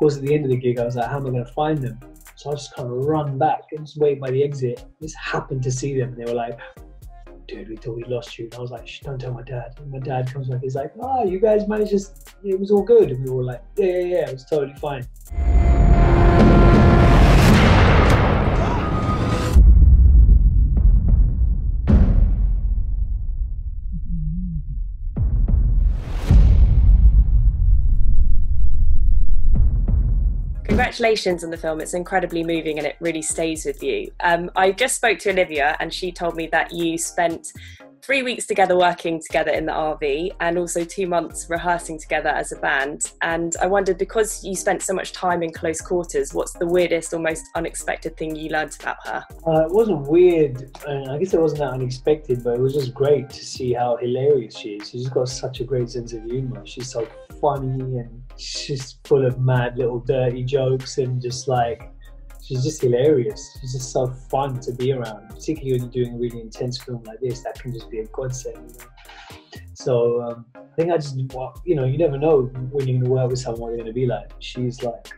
course, at the end of the gig, I was like, how am I going to find them? So I just kind of run back and just wait by the exit. Just happened to see them. And they were like, dude, we thought we lost you. And I was like, Shh, don't tell my dad. And my dad comes back, he's like, oh, you guys managed to, it was all good. And we were like, yeah, yeah, yeah, it was totally fine. Congratulations on the film. It's incredibly moving and it really stays with you. Um, I just spoke to Olivia and she told me that you spent three weeks together working together in the RV and also two months rehearsing together as a band. And I wondered because you spent so much time in close quarters, what's the weirdest or most unexpected thing you learned about her? Uh, it wasn't weird, and I guess it wasn't that unexpected, but it was just great to see how hilarious she is. She's got such a great sense of humor. She's so funny and she's full of mad little dirty jokes and just like she's just hilarious. She's just so fun to be around, particularly when you're doing a really intense film like this. That can just be a godsend. So um, I think I just, you know, you never know when you're going to work with someone what they're going to be like. She's like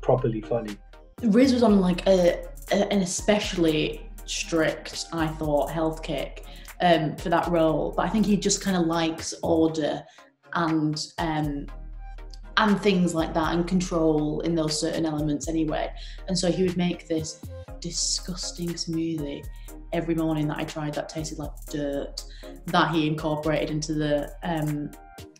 properly funny. Riz was on like a, a an especially strict, I thought, health kick um, for that role, but I think he just kind of likes order and um, and things like that and control in those certain elements anyway. And so he would make this disgusting smoothie every morning that I tried that tasted like dirt that he incorporated into the um,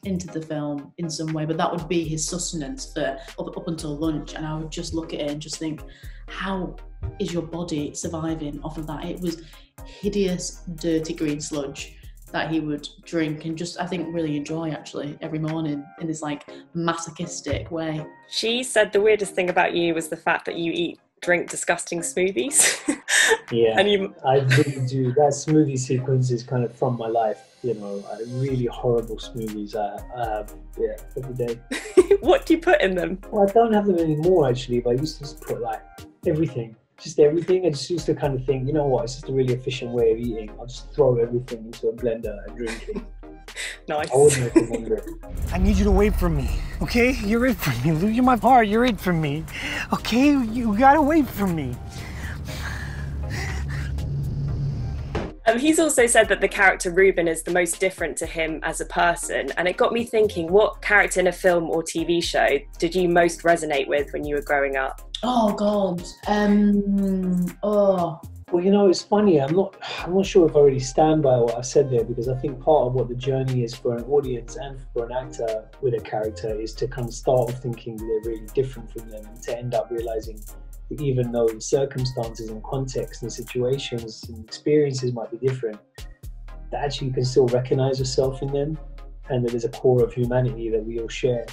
into the film in some way. But that would be his sustenance for up, up until lunch, and I would just look at it and just think, how is your body surviving off of that? It was hideous, dirty green sludge that he would drink and just I think really enjoy actually every morning in this like masochistic way. She said the weirdest thing about you was the fact that you eat drink disgusting smoothies. yeah, and you I really do. That smoothie sequence is kind of from my life. You know, really horrible smoothies. I, I have yeah every day. what do you put in them? Well, I don't have them anymore actually, but I used to just put like everything just everything. I just used to kind of think, you know what, it's just a really efficient way of eating. I'll just throw everything into a blender and drink it. nice. I wouldn't recommend it. I need you to wait for me, okay? You're it for me, Lou. You're my heart. You're it for me, okay? You gotta wait for me. Um, he's also said that the character Ruben is the most different to him as a person, and it got me thinking: what character in a film or TV show did you most resonate with when you were growing up? Oh God. Um. Oh. Well, you know, it's funny. I'm not. I'm not sure if I really stand by what I said there because I think part of what the journey is for an audience and for an actor with a character is to kind of start off thinking they're really different from them and to end up realizing that even though the circumstances and context and situations and experiences might be different, that actually you can still recognize yourself in them and that there's a core of humanity that we all share.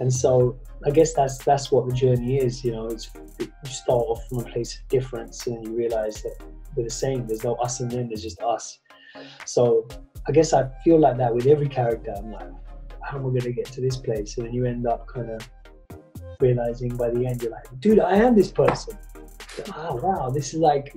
And so I guess that's that's what the journey is, you know, it's you start off from a place of difference and then you realize that we're the same. There's no us and them, there's just us. So I guess I feel like that with every character. I'm like, how am I gonna get to this place? And then you end up kind of realizing by the end you're like, dude, I am this person. Oh wow, this is like,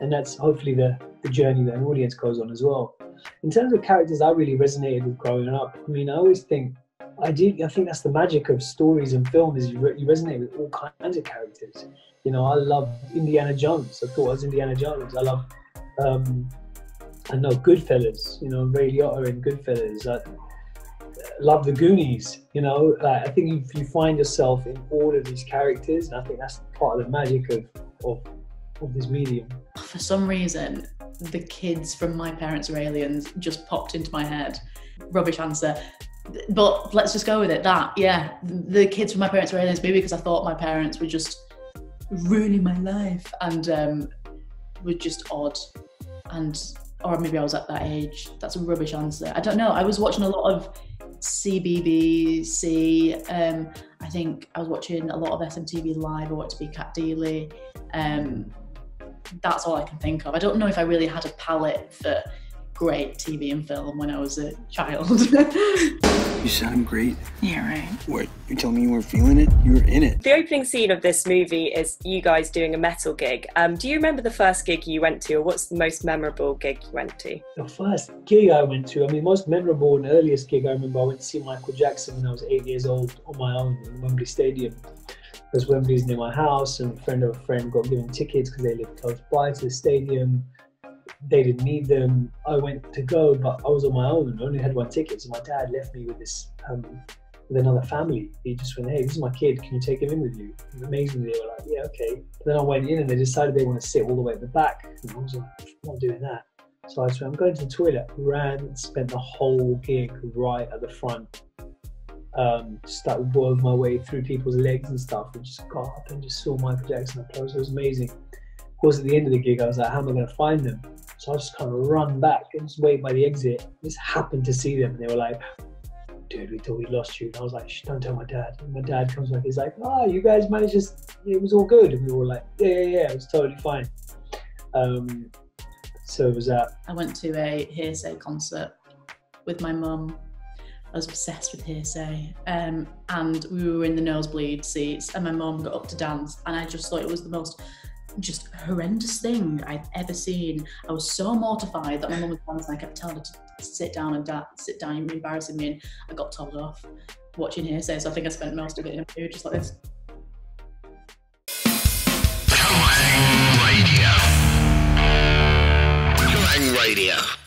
and that's hopefully the the journey that an audience goes on as well. In terms of characters, I really resonated with growing up. I mean, I always think I do. I think that's the magic of stories and film is you, re- you resonate with all kinds of characters. You know, I love Indiana Jones. I thought I was Indiana Jones. I love, um, I know Goodfellas. You know, Ray Liotta in Goodfellas. I, love the Goonies. You know, like, I think if you find yourself in all of these characters, and I think that's part of the magic of, of of this medium. For some reason, the kids from My Parents Are Aliens just popped into my head. Rubbish answer. But let's just go with it. That, yeah, the kids from My Parents Are Aliens, maybe because I thought my parents were just ruining my life and um, were just odd. And, or maybe I was at that age. That's a rubbish answer. I don't know. I was watching a lot of CBBC. Um, I think I was watching a lot of SMTV Live. I watched to be Cat Deeley. Um, that's all I can think of. I don't know if I really had a palette for great TV and film when I was a child. You sound great. yeah, right. What? You telling me you weren't feeling it? You were in it. The opening scene of this movie is you guys doing a metal gig. Um, do you remember the first gig you went to, or what's the most memorable gig you went to? The first gig I went to, I mean, most memorable and earliest gig I remember, I went to see Michael Jackson when I was eight years old on my own in Wembley Stadium. Because Wembley's near my house, and a friend of a friend got given tickets because they lived close by to the stadium. They didn't need them. I went to go, but I was on my own. I only had one ticket, so my dad left me with this um, with another family. He just went, "Hey, this is my kid. Can you take him in with you?" And amazingly, they were like, "Yeah, okay." Then I went in, and they decided they want to sit all the way at the back. And I was like, "I'm not doing that." So I went, "I'm going to the toilet." Ran, spent the whole gig right at the front. Um, just like worked my way through people's legs and stuff, and just got up and just saw Michael Jackson up close. It was amazing. Of course, at the end of the gig, I was like, "How am I going to find them?" So I just kind of run back and just wait by the exit. Just happened to see them, and they were like, "Dude, we thought we lost you." And I was like, "Don't tell my dad." And my dad comes back. He's like, "Ah, you guys managed to. It was all good." And we were like, "Yeah, yeah, yeah. It was totally fine." Um, so it was that. I went to a Hearsay concert with my mum. I was obsessed with Hearsay. Um, and we were in the nosebleed seats, and my mum got up to dance, and I just thought it was the most just horrendous thing I've ever seen. I was so mortified that my mum was dancing. I kept telling her to sit down and da- sit down, and embarrassing me, and I got told off watching Hearsay so I think I spent most of it in a mood just like this. Radio. Radio.